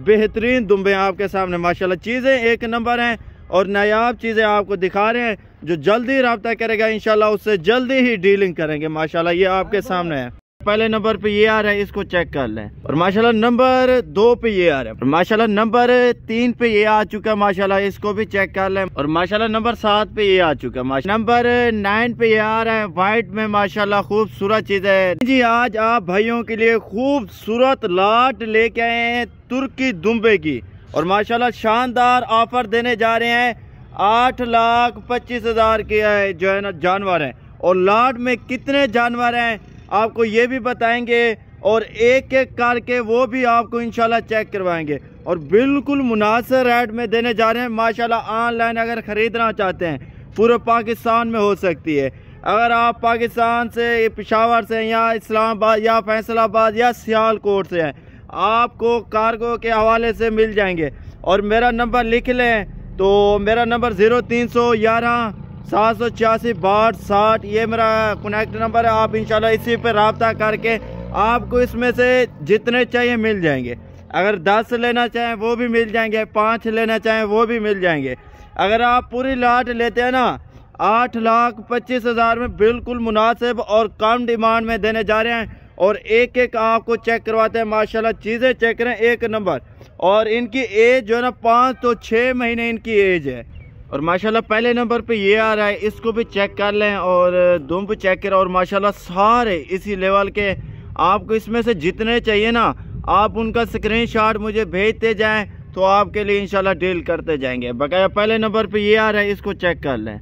बेहतरीन दुम्बे आपके सामने माशाल्लाह। चीज़ें एक नंबर हैं और नायाब चीज़ें आपको दिखा रहे हैं जो जल्दी रबता करेगा इंशाल्लाह उससे जल्दी ही डीलिंग करेंगे माशाल्लाह। ये आपके सामने है। पहले नंबर पे ये आ रहा है, इसको चेक कर लें। और माशाल्लाह नंबर दो पे ये आ रहा है। और माशाल्लाह नंबर तीन पे ये आ चुका है, माशाल्लाह इसको भी चेक कर लें। और माशाल्लाह नंबर सात पे ये आ चुका है नंबर नाइन पे ये आ रहा है व्हाइट में माशाल्लाह खूबसूरत चीज़ है। जी, आज आप भाइयों के लिए खूबसूरत लाट लेके आए हैं तुर्की दुम्बे की। और माशाल्लाह शानदार ऑफ़र देने जा रहे हैं। आठ लाख पच्चीस हज़ार के जो है ना, जानवर है। और लाट में कितने जानवर हैं? आपको ये भी बताएँगे और एक एक करके वो भी आपको इंशाल्लाह चेक करवाएँगे। और बिल्कुल मुनासर रेट में देने जा रहे हैं। माशाल्लाह ऑनलाइन अगर ख़रीदना चाहते हैं, पूरे पाकिस्तान में हो सकती है। अगर आप पाकिस्तान से, पिशावर से या इस्लामाबाद या फैसलाबाद या सियालकोट से हैं, आपको कार्गो के हवाले से मिल जाएँगे। और मेरा नंबर लिख लें तो मेरा नंबर ज़ीरो तीन सौ ग्यारह सात सौ छियासी बाट साठ, ये मेरा कनेक्ट नंबर है। आप इंशाल्लाह इसी पर रबता करके आपको इसमें से जितने चाहिए मिल जाएँगे। अगर दस लेना चाहें, वो भी मिल जाएँगे। पाँच लेना चाहें, वो भी मिल जाएँगे। अगर आप पूरी लाट लेते हैं ना, आठ लाख पच्चीस हज़ार में बिल्कुल मुनासिब और कम डिमांड में देने जा रहे हैं और एक एक आपको चेक करवाते हैं। माशाल्लाह चीज़ें चेक करें, एक नंबर और इनकी एज जो है ना, पाँच तो छः महीने इनकी एज है। और माशाल्लाह पहले नंबर पे ये आ रहा है, इसको भी चेक कर लें और दुम भी चेक करें और माशाल्लाह सारे इसी लेवल के, आपको इसमें से जितने चाहिए ना, आप उनका स्क्रीनशॉट मुझे भेजते जाएँ तो आपके लिए इंशाल्लाह डील करते जाएँगे। बकाया पहले नंबर पे ये आ रहा है, इसको चेक कर लें।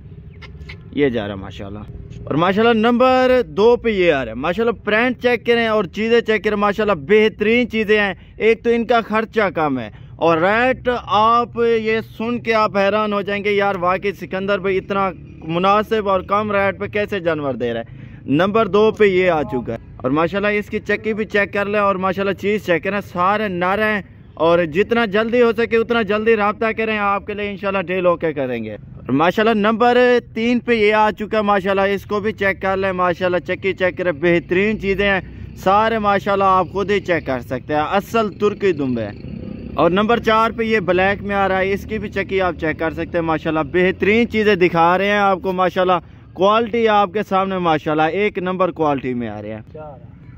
ये जा रहा है माशाल्लाह। और माशाल्लाह नंबर दो पे ये आ रहा है। माशाल्लाह प्रिंट चेक करें और चीज़ें चेक करें माशाल्लाह बेहतरीन चीज़ें हैं। एक तो इनका खर्चा कम है। और रेट आप ये सुन के आप हैरान हो जाएँगे, यार वाकई सिकंदर भाई इतना मुनासिब और कम रेट पे कैसे जानवर दे रहा है। नंबर दो पे ये आ चुका है। और माशाल्लाह इसकी चक्की भी चेक कर लें और माशाल्लाह चीज़ चेक करें, सारे नारे और जितना जल्दी हो सके उतना जल्दी रबता करें, आपके लिए इंशाल्लाह डील ओके करेंगे। और माशाल्लाह नंबर तीन पे ये आ चुका है, माशाल्लाह इसको भी चेक कर लें, माशाल्लाह चक्की चेक करें, बेहतरीन चीज़ें हैं, सारे माशाल्लाह आप खुद ही चेक कर सकते हैं, असल तुर्की दुम्बे और नंबर चार पे ये ब्लैक में आ रहा है इसकी भी चक्की आप चेक कर सकते हैं माशाल्लाह। बेहतरीन चीज़ें दिखा रहे हैं आपको माशाल्लाह। क्वालिटी आपके सामने माशाल्लाह। एक नंबर क्वालिटी में आ रहे हैं।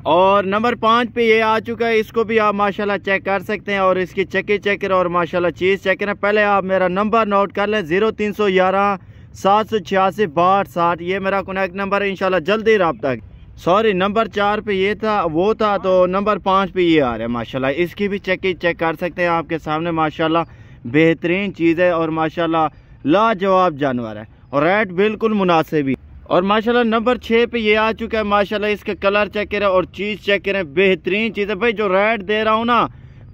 और नंबर पाँच पे ये आ चुका है इसको भी आप माशाल्लाह चेक कर सकते हैं। और इसकी चक्की चेक करें और माशाल्लाह चीज़ चेक करें। पहले आप मेरा नंबर नोट कर लें ज़ीरो तीन सौ ग्यारह सात सौ छियासी बाठ साठ ये मेरा कनेक्ट नंबर है इंशाल्लाह जल्दी रबता सॉरी नंबर चार पे ये था, वो था तो नंबर पाँच पे ये आ रहा है, माशाल्लाह। इसकी भी चेक चेक कर सकते हैं आपके सामने, माशाल्लाह। बेहतरीन चीज़ है और माशाल्लाह लाजवाब जानवर है। और रेट बिल्कुल मुनासिब ही। और माशाल्लाह नंबर छः पे ये आ चुका है, माशाल्लाह इसका कलर चेक करें और चीज़ चेक करें। बेहतरीन चीज़ है भाई, जो रेट दे रहा हूँ ना,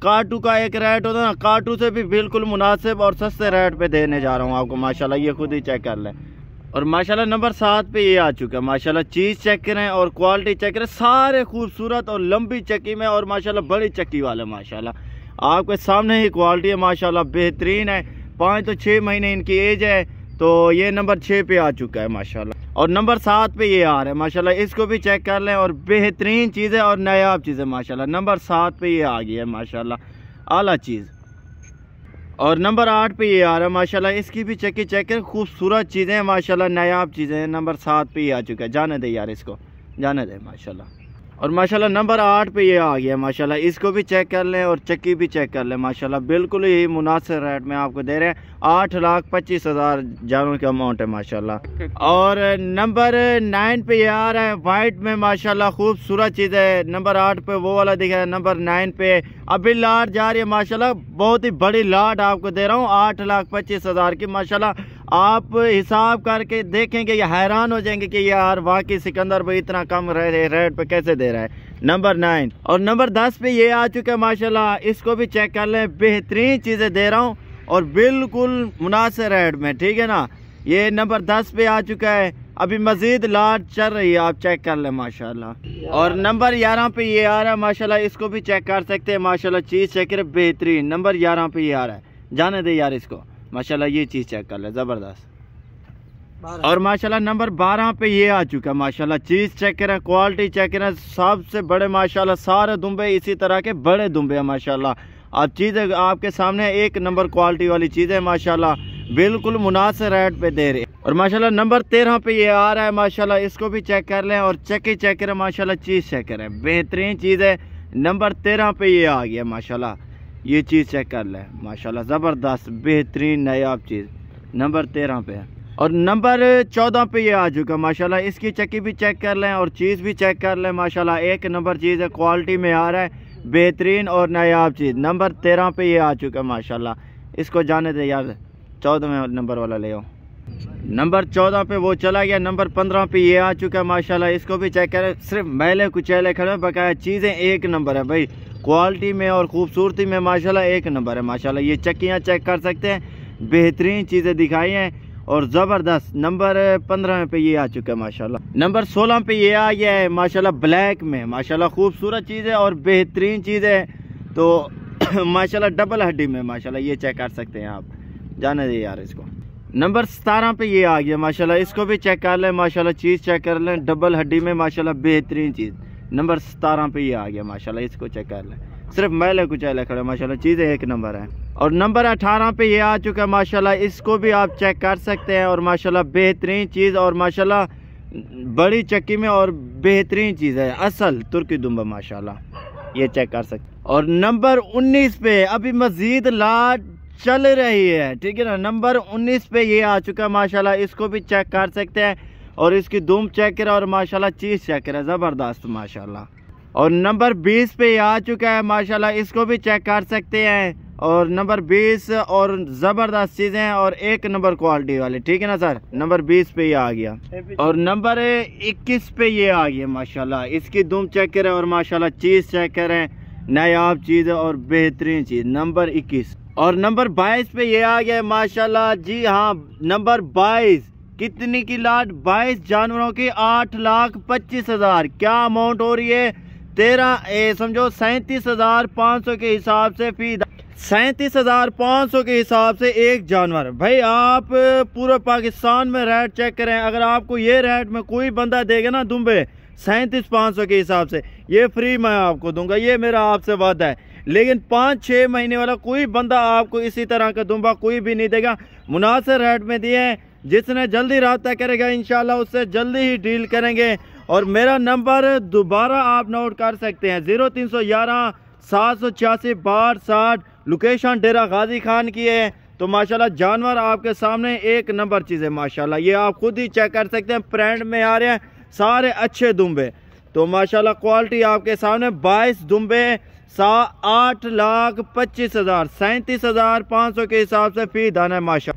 काटू का एक रेट होता है ना, काटू से भी बिल्कुल मुनासिब और सस्ते रेट पे देने जा रहा हूँ आपको, माशाल्लाह। ये खुद ही चेक कर लें। और माशाल्लाह नंबर सात पे ये आ चुका है। माशाल्लाह चीज़ चेक करें और क्वालिटी चेक करें। सारे खूबसूरत और लंबी चक्की में और माशाल्लाह बड़ी चक्की वाले, माशाल्लाह। आपके सामने ही क्वालिटी है, माशाल्लाह बेहतरीन है। पाँच तो छः महीने इनकी एज है तो ये नंबर छः पे आ चुका है, माशाल्लाह। और नंबर सात पे ये आ रहा है, माशाल्लाह। इसको भी चेक कर लें और बेहतरीन चीज़ है और नायाब चीज़ है माशाल्लाह। नंबर सात पे ये आ गई है, माशाल्लाह। आला चीज़। और नंबर आठ पे ये आ रहा है, माशाल्लाह, इसकी भी चेक चेक कर, खूबसूरत चीज़ें माशाल्लाह, नायाब चीज़ें हैं, नंबर सात पे ये आ चुका है। जाने दे यार इसको, जाने दे, माशाल्लाह। और माशाल्लाह नंबर आठ पे ये आ गया माशाल्लाह। इसको भी चेक कर लें और चक्की भी चेक कर लें, माशाल्लाह। बिल्कुल ही मुनासिब रेट में आपको दे रहे हैं। आठ लाख पच्चीस हज़ार जानवर का अमाउंट है, माशाल्लाह। और नंबर नाइन पे ये आ रहा है वाइट में, माशाल्लाह, खूबसूरत चीज़ है। नंबर आठ पे वो वाला दिखा है, नंबर नाइन पे। अभी लाट जा रही है, माशाल्लाह, बहुत ही बड़ी लाट आपको दे रहा हूँ, आठ लाख पच्चीस हज़ार की, माशाल्लाह। आप हिसाब करके देखेंगे, या हैरान हो जाएँगे कि यार वाकई सिकंदर भाई इतना कम रेट पे कैसे दे रहा है। नंबर नाइन और नंबर दस पे ये आ चुका है, माशाल्लाह, इसको भी चेक कर लें, बेहतरीन चीज़ें दे रहा हूँ और बिल्कुल मुनासिब रेट में, ठीक है ना? ये नंबर दस पे आ चुका है, अभी मजीद लाट चल रही है, आप चेक कर लें, माशाल्लाह। और नंबर ग्यारह पे ये आ रहा है, माशाल्लाह, इसको भी चेक कर सकते हैं, माशाल्लाह चीज़ चेक करें बेहतरीन नंबर ग्यारह पे ये आ रहा है। जाने दे यार इसको। माशाल्लाह ये चीज़ चेक कर ले ज़बरदस्त। और माशाल्लाह नंबर बारह पे ये आ चुका है माशाल्लाह चीज़ चेक करें क्वालिटी चेक करें सबसे बड़े माशाल्लाह सारे दुम्बे इसी तरह के बड़े दुम्बे हैं माशाल्लाह। आप चीज़ें आपके सामने एक नंबर क्वालिटी वाली चीज़ें माशाल्लाह बिल्कुल मुनासिब रेट पे दे रहे और माशाल्लाह नंबर तेरह पे ये आ रहा है माशाल्लाह इसको भी चेक कर लें और चेक ही चेक करें माशाल्लाह चीज़ चेक करें। बेहतरीन चीज़ है नंबर तेरह पे ये आ गया माशाल्लाह। ये चीज़ चेक कर लें। माशाल्लाह, ज़बरदस्त, बेहतरीन, नायाब चीज़। नंबर तेरह पे है। और नंबर चौदह पे ये आ चुका माशाल्लाह। इसकी चक्की भी चेक कर लें और चीज़ भी चेक कर लें, माशाल्लाह। एक नंबर चीज़ है क्वालिटी में आ रहा है, बेहतरीन और नायाब चीज़। नंबर तेरह पे ये आ चुका माशाल्लाह। इसको जाने दे यार चौदह नंबर वाला ले आओ। नंबर चौदह पे वो चला गया, नंबर पंद्रह पे ये आ चुका है, माशाल्लाह। इसको भी चेक करें, सिर्फ़ मैले कुचैले खड़े बकाया चीज़ें एक नंबर है, भाई। क्वालिटी में और खूबसूरती में माशाल्लाह एक नंबर है, माशाल्लाह। ये चक्कियाँ चेक कर सकते हैं। बेहतरीन चीज़ें दिखाई हैं और ज़बरदस्त नंबर पंद्रह पे ये आ चुका है, माशाल्लाह। नंबर सोलह पे ये आ गया है, माशाल्लाह ब्लैक में। माशाल्लाह, खूबसूरत चीज़ है और बेहतरीन चीज़। है तो माशाल्लाह डबल हड्डी में, माशाल्लाह, ये चेक कर सकते हैं आप। जाने दे यार इसको। नंबर सतारह पे ये आ गया, माशाल्लाह, इसको भी चेक कर लें, माशाल्लाह, चीज़ चेक कर लें डबल हड्डी में, माशाल्लाह, बेहतरीन चीज़। नंबर सतारह पे ये आ गया, माशाल्लाह, इसको चेक कर लें। सिर्फ़ मैले कुछ खड़े माशाल्लाह, चीज़ें एक नंबर है। और नंबर अठारह पे ये आ चुका है, माशाल्लाह, इसको भी आप चेक कर सकते हैं। और माशाल्लाह, बेहतरीन चीज़ और माशाल्लाह, बड़ी चक्की में और बेहतरीन चीज़ है। असल तुर्की दुम्बा, माशाल्लाह, ये चेक कर सकते और नंबर उन्नीस पे, अभी मजीद लाट चल रही है, ठीक है ना? नंबर 19 पे ये आ चुका है, माशाल्लाह, इसको भी चेक कर सकते हैं। और इसकी धूम चेक करें और माशाल्लाह चीज़ चेक करें ज़बरदस्त माशाल्लाह। और नंबर 20 पे आ चुका है, माशाल्लाह, इसको भी चेक कर सकते हैं। और नंबर 20 और ज़बरदस्त चीज़ें और एक नंबर क्वालिटी वाले, ठीक है ना सर? नंबर 20 पे ये आ गया। और नंबर 21 पे ये आ गया, माशाल्लाह, इसकी धूम चेक करें और माशाल्लाह चीज़ चेक करें नायाब चीज़ और बेहतरीन चीज़, नंबर 21 और नंबर बाईस पे ये आ गया माशाल्लाह, जी हाँ नंबर बाईस। कितनी की लाट बाईस जानवरों की आठ लाख पच्चीस हज़ार? क्या अमाउंट हो रही है? तेरह समझो सैंतीस हज़ार पाँच सौ के हिसाब से फ़ी सैंतीस हज़ार पाँच सौ के हिसाब से एक जानवर। भाई, आप पूरे पाकिस्तान में रेट चेक करें। अगर आपको ये रेट में कोई बंदा देगा ना दुम्बे सैंतीस पाँच सौ के हिसाब से, ये फ्री मैं आपको दूँगा। ये मेरा आपसे वादा है। लेकिन पाँच छः महीने वाला कोई बंदा आपको इसी तरह का दुम्बा कोई भी नहीं देगा। मुनासिब रेट में दिए हैं। जिसने जल्दी रबता करेगा इनशाला उससे जल्दी ही डील करेंगे। और मेरा नंबर दोबारा आप नोट कर सकते हैं। ज़ीरो तीन सौ ग्यारह सात सौ छियासी बाढ़ साठ, लोकेशन डेरा गाजी खान की है। तो माशाल्लाह जानवर आपके सामने एक नंबर चीज़ है, माशाल्लाह। ये आप खुद ही चेक कर सकते हैं, ब्रांड में आ रहे हैं, सारे अच्छे दुम्बे तो माशाल्लाह क्वालिटी आपके सामने बाईस दुम्बे सा आठ लाख पच्चीस हज़ार, सैंतीस हज़ार पाँच सौ के हिसाब से फ़ी दाना है माशा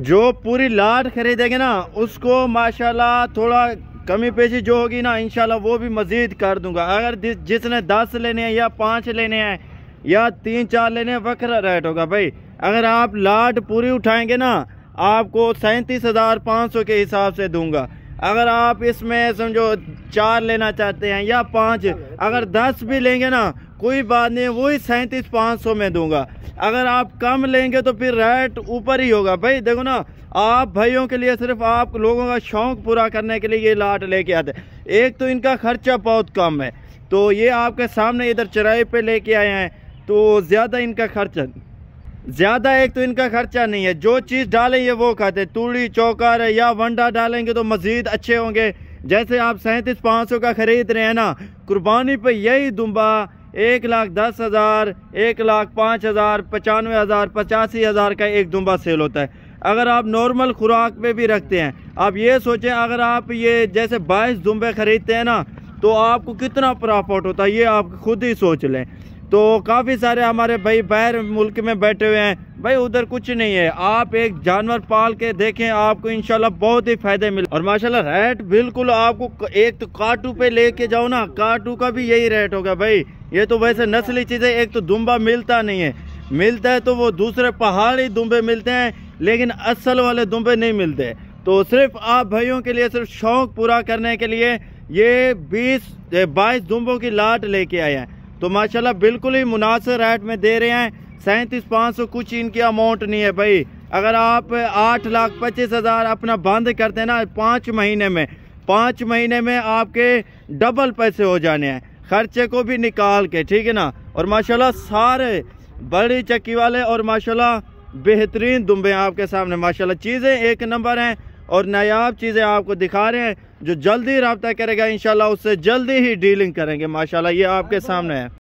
जो पूरी लाट खरीदेंगे ना, उसको माशाल्लाह थोड़ा कमी पेशी जो होगी ना इनशाला वो भी मज़ीद कर दूँगा। अगर जिसने दस लेने हैं या पाँच लेने हैं या तीन चार लेने हैं, वक्र रेट होगा भाई। अगर आप लाट पूरी उठाएँगे ना, आपको सैंतीस हज़ार पाँच सौ के हिसाब से दूँगा। अगर आप इसमें समझो चार लेना चाहते हैं या पाँच, अगर दस भी लेंगे ना कोई बात नहीं, वही सैंतीस पाँच सौ में दूँगा। अगर आप कम लेंगे तो फिर रेट ऊपर ही होगा। भाई, देखो ना, आप भाइयों के लिए सिर्फ़ आप लोगों का शौक पूरा करने के लिए ये लाट लेके आते एक तो इनका खर्चा बहुत कम है। तो ये आपके सामने इधर चराई पे लेके आए हैं तो ज़्यादा इनका खर्चा, ज़्यादा एक तो इनका खर्चा नहीं है। जो चीज़ डालेंगे वो खाते तूड़ी, चौकर या वंडा डालेंगे तो मज़ीद अच्छे होंगे। जैसे आप सैंतीस पाँच सौ का ख़रीद रहे हैं ना, कुर्बानी पे यही दुम्बा एक लाख दस हज़ार, एक लाख पाँच हज़ार, पचानवे हज़ार, पचासी हज़ार का एक दुम्बा सेल होता है। अगर आप नॉर्मल खुराक पे भी रखते हैं, आप ये सोचें, अगर आप ये जैसे बाईस दुम्बे ख़रीदते हैं ना तो आपको कितना प्रॉफिट होता है, ये आप खुद ही सोच लें। तो काफ़ी सारे हमारे भाई बाहर मुल्क में बैठे हुए हैं। भाई, उधर कुछ नहीं है। आप एक जानवर पाल के देखें, आपको इंशाल्लाह बहुत ही फ़ायदे मिले और माशाल्लाह रेट बिल्कुल आपको एक तो काटू पे लेके जाओ ना, काटू का भी यही रेट होगा भाई। ये तो वैसे नस्ली चीज़ें, एक तो दुम्बा मिलता नहीं है। मिलता है तो वो दूसरे पहाड़ी दुम्बे मिलते हैं, लेकिन असल वाले दुम्बे नहीं मिलते। तो सिर्फ़ आप भाइयों के लिए, सिर्फ़ शौक पूरा करने के लिए ये बीस बाईस दुम्बों की लाट लेके आए हैं। तो माशाल्लाह बिल्कुल ही मुनासिब रेट में दे रहे हैं। सैंतीस पाँच सौ कुछ इनकी अमाउंट नहीं है भाई। अगर आप आठ लाख पच्चीस हज़ार अपना बंद करते हैं ना, पाँच महीने में, पाँच महीने में आपके डबल पैसे हो जाने हैं। खर्चे को भी निकाल के, ठीक है ना? और माशाल्लाह सारे बड़ी चक्की वाले और माशाल्लाह बेहतरीन दुम्बे आपके सामने। माशाल्लाह चीज़ें एक नंबर हैं और नायाब चीज़ें आपको दिखा रहे हैं जो जल्दी रबता करेगा। इंशाल्लाह उससे जल्दी ही डीलिंग करेंगे। माशाल्लाह ये आपके सामने है।